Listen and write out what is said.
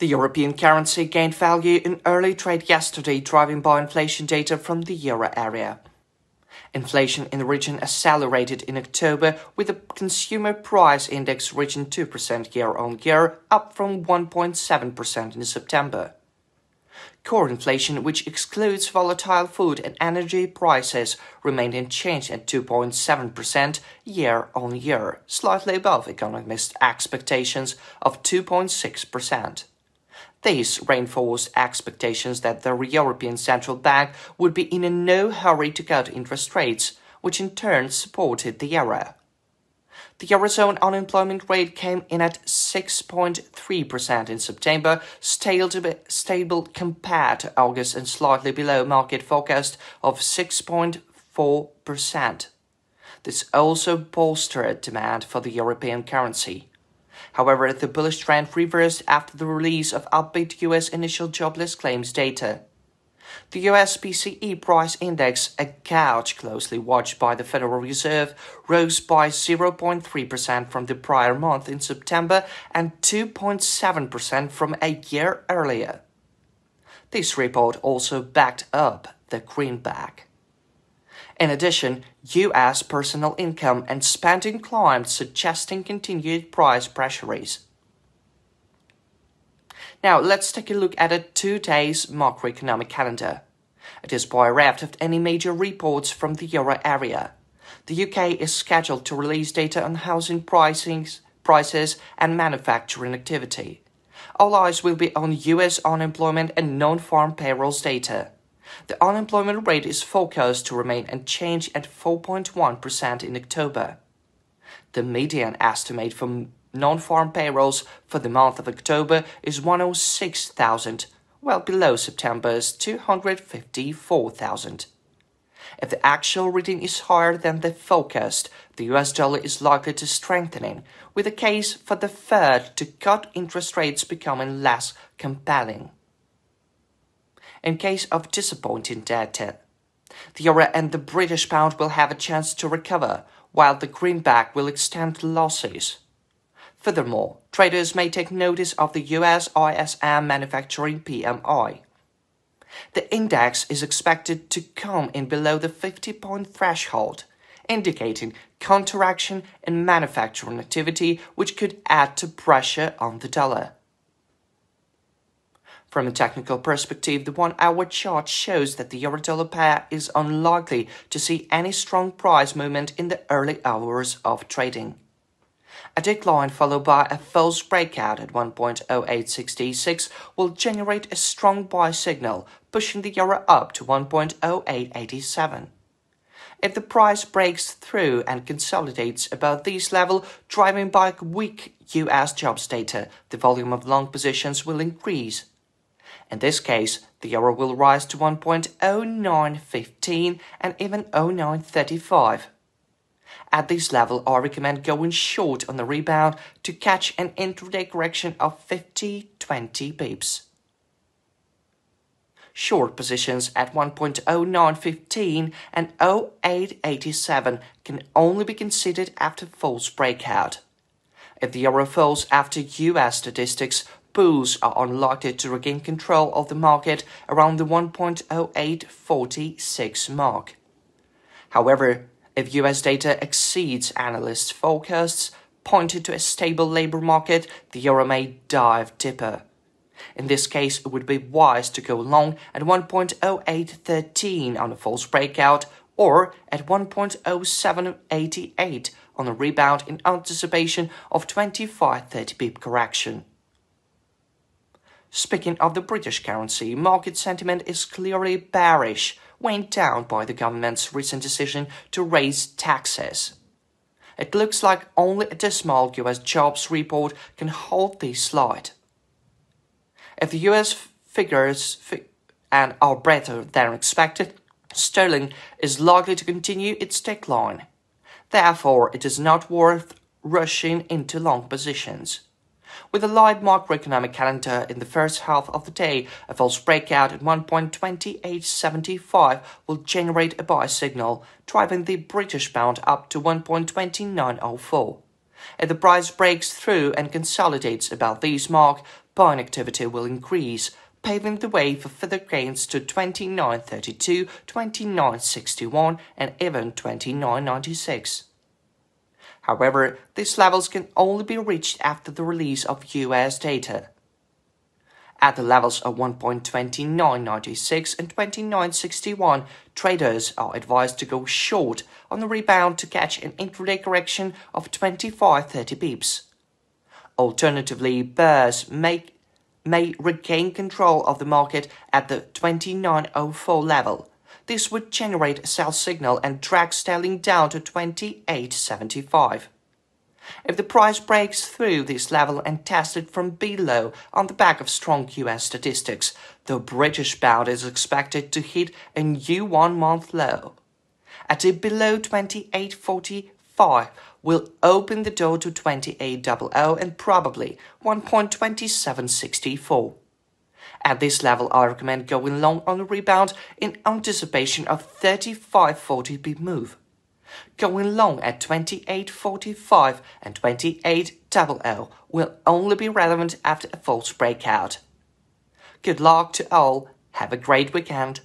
The European currency gained value in early trade yesterday, driven by inflation data from the euro area. Inflation in the region accelerated in October, with the consumer price index reaching 2% year on year, up from 1.7% in September. Core inflation, which excludes volatile food and energy prices, remained unchanged at 2.7% year on year, slightly above economists' expectations of 2.6%. This reinforced expectations that the European Central Bank would be in a no hurry to cut interest rates, which in turn supported the euro. The Eurozone unemployment rate came in at 6.3% in September, stable compared to August and slightly below market forecast of 6.4%. This also bolstered demand for the European currency. However, the bullish trend reversed after the release of upbeat US initial jobless claims data. The US PCE price index, a gauge closely watched by the Federal Reserve, rose by 0.3% from the prior month in September and 2.7% from a year earlier. This report also backed up the greenback. In addition, US personal income and spending climbed, suggesting continued price pressures. Now, let's take a look at a two days macroeconomic calendar. It is bereft of any major reports from the euro area. The UK is scheduled to release data on housing pricings, prices and manufacturing activity. All eyes will be on US unemployment and non farm payrolls data. The unemployment rate is forecast to remain unchanged at 4.1% in October. The median estimate for non-farm payrolls for the month of October is 106,000, well below September's 254,000. If the actual reading is higher than the forecast, the US dollar is likely to strengthening, with a case for the Fed to cut interest rates becoming less compelling. In case of disappointing data, the euro and the British pound will have a chance to recover, while the greenback will extend losses. Furthermore, traders may take notice of the US ISM manufacturing PMI. The index is expected to come in below the 50 point threshold, indicating counteraction in manufacturing activity, which could add to pressure on the dollar. From a technical perspective, the one hour chart shows that the euro dollar pair is unlikely to see any strong price movement in the early hours of trading. A decline followed by a false breakout at 1.0866 will generate a strong buy signal, pushing the euro up to 1.0887. If the price breaks through and consolidates above this level, driving by weak US jobs data, the volume of long positions will increase. In this case, the euro will rise to 1.0915 and even 0935. At this level, I recommend going short on the rebound to catch an intraday correction of 50-20 pips. Short positions at 1.0915 and 0887 can only be considered after false breakout. If the euro falls after US statistics, bulls are unlikely to regain control of the market around the 1.0846 mark. However, if US data exceeds analysts' forecasts, pointing to a stable labor market, the euro may dive deeper. In this case, it would be wise to go long at 1.0813 on a false breakout or at 1.0788 on a rebound in anticipation of 25-30 pip correction. Speaking of the British currency, market sentiment is clearly bearish, weighed down by the government's recent decision to raise taxes. It looks like only a dismal US jobs report can hold this slide. If the US figures fi and are better than expected, sterling is likely to continue its decline. Therefore, it is not worth rushing into long positions. With a light macroeconomic calendar in the first half of the day, a false breakout at 1.2875 will generate a buy signal, driving the British pound up to 1.2904. If the price breaks through and consolidates above these mark, buying activity will increase, paving the way for further gains to 29.32, 29.61 and even 29.96. However, these levels can only be reached after the release of US data. At the levels of 1.2996 and 2961, traders are advised to go short on the rebound to catch an intraday correction of 25-30 pips. Alternatively, bears may, may regain control of the market at the 2904 level. This would generate a sell signal and drag sterling down to 28.75. If the price breaks through this level and tested from below on the back of strong US statistics, the British pound is expected to hit a new one month low. At a below 28.45 will open the door to 28.00 and probably 1.2764. At this level, I recommend going long on the rebound in anticipation of 35.40 big move going long at 28.45 and 28.00 will only be relevant after a false breakout. Good luck to all. Have a great weekend.